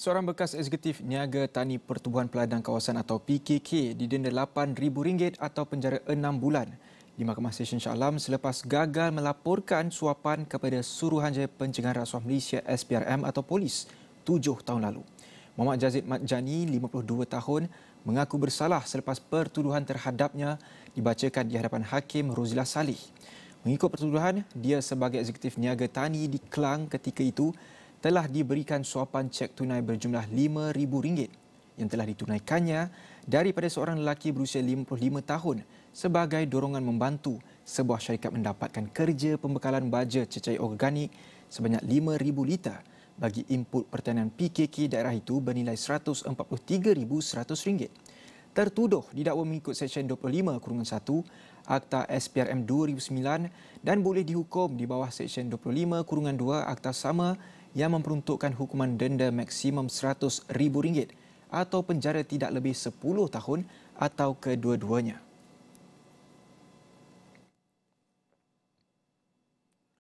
Seorang bekas eksekutif Niaga Tani Pertubuhan Peladang Kawasan atau PKK didenda RM8,000 atau penjara 6 bulan di Mahkamah Session Shah Alam selepas gagal melaporkan suapan kepada Suruhanjaya Pencegahan Rasuah Malaysia SPRM atau polis tujuh tahun lalu. Muhammad Jazid Matjani, 52 tahun, mengaku bersalah selepas pertuduhan terhadapnya dibacakan di hadapan Hakim Rozilah Salih. Mengikut pertuduhan, dia sebagai eksekutif niaga tani di Kelang ketika itu telah diberikan suapan cek tunai berjumlah RM5,000 yang telah ditunaikannya daripada seorang lelaki berusia 55 tahun sebagai dorongan membantu sebuah syarikat mendapatkan kerja pembekalan baja cecair organik sebanyak 5,000 liter bagi input pertanian PKK daerah itu bernilai RM143,100. Tertuduh didakwa mengikut Seksyen 25-1 Akta SPRM 2009 dan boleh dihukum di bawah Seksyen 25-2 Akta sama yang memperuntukkan hukuman denda maksimum RM100,000 atau penjara tidak lebih 10 tahun atau kedua-duanya.